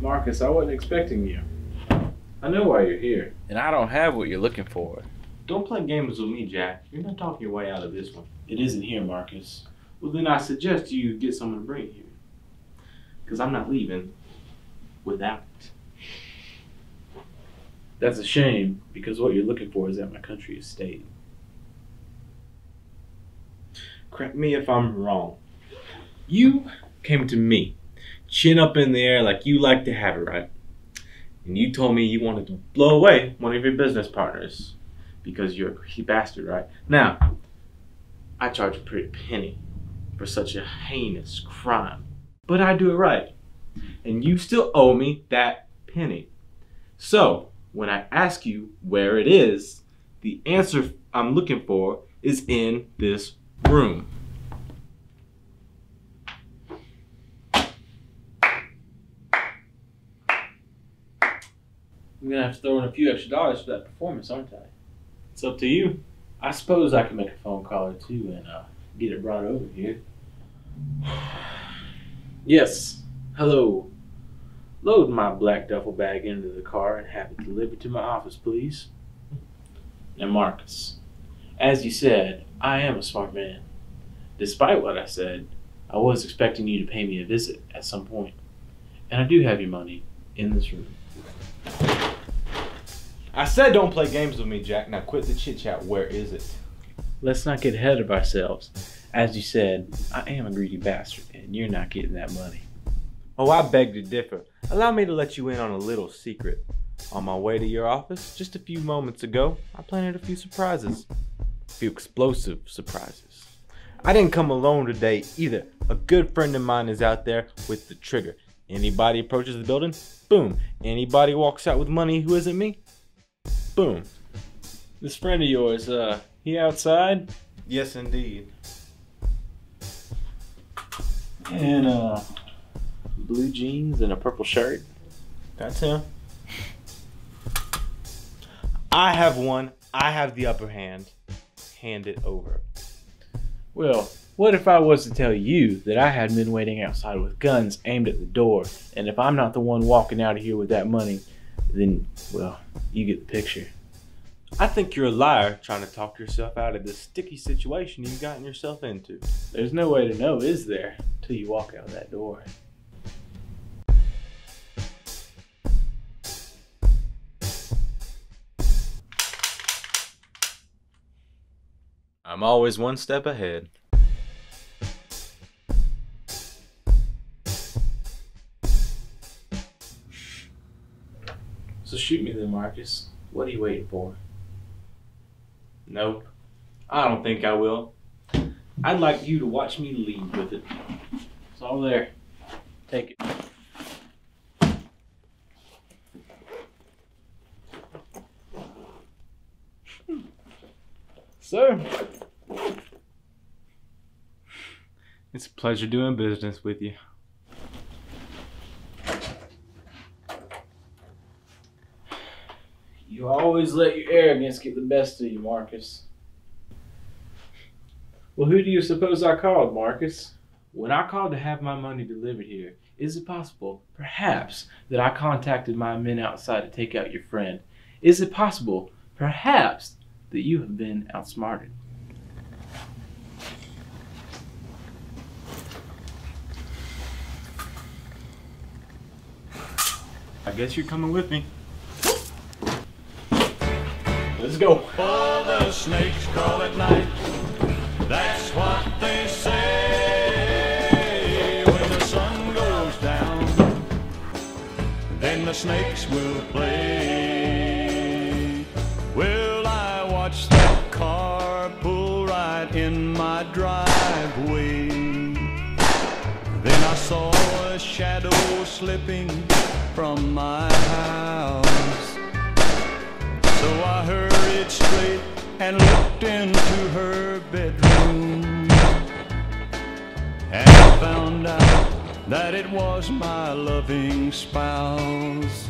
Marcus, I wasn't expecting you. I know why you're here, and I don't have what you're looking for. Don't play games with me, Jack. You're not talking your way out of this one. It isn't here, Marcus. Well, then I suggest you get someone to bring it here. Because I'm not leaving without it. That's a shame, because what you're looking for is at my country estate. Correct me if I'm wrong. You came to me, chin up in the air like you like to have it, right? And you told me you wanted to blow away one of your business partners because you're a bastard, right? Now, I charge a pretty penny for such a heinous crime, but I do it right. And you still owe me that penny. So, when I ask you where it is, the answer I'm looking for is in this room. I'm gonna have to throw in a few extra dollars for that performance, aren't I? It's up to you. I suppose I can make a phone call or two and uh, get it brought over here. yes. Hello. Load my black duffel bag into the car and have it delivered to my office, please. Now, Marcus, as you said, I am a smart man. Despite what I said, I was expecting you to pay me a visit at some point. And I do have your money in this room. I said don't play games with me, Jack. Now quit the chit chat. Where is it? Let's not get ahead of ourselves. As you said, I am a greedy bastard, and you're not getting that money. Oh, I beg to differ. Allow me to let you in on a little secret. On my way to your office, just a few moments ago, I planted a few surprises. A few explosive surprises. I didn't come alone today either. A good friend of mine is out there with the trigger. Anybody approaches the building, boom. Anybody walks out with money who isn't me, boom. This friend of yours, uh, he outside? Yes, indeed. And, uh, blue jeans and a purple shirt? That's him. I have won. I have the upper hand. Hand it over. Well, what if I was to tell you that I had men waiting outside with guns aimed at the door, and if I'm not the one walking out of here with that money, then, well, you get the picture. I think you're a liar trying to talk yourself out of this sticky situation you've gotten yourself into. There's no way to know, is there, till you walk out that door. I'm always one step ahead. So shoot me then, Marcus. What are you waiting for? Nope. I don't think I will. I'd like you to watch me lead with it. It's all there. Take it. Sir. It's a pleasure doing business with you. You always let your arrogance get the best of you, Marcus. Well, who do you suppose I called, Marcus? When I called to have my money delivered here, is it possible, perhaps, that I contacted my men outside to take out your friend? Is it possible, perhaps, that you have been outsmarted? I guess you're coming with me. Let's go. For the snakes crawl at night. That's what they say when the sun goes down. Then the snakes will play. Well, I watched that car pull right in my driveway. Then I saw a shadow slipping from my house. And looked into her bedroom. And found out that it was my loving spouse.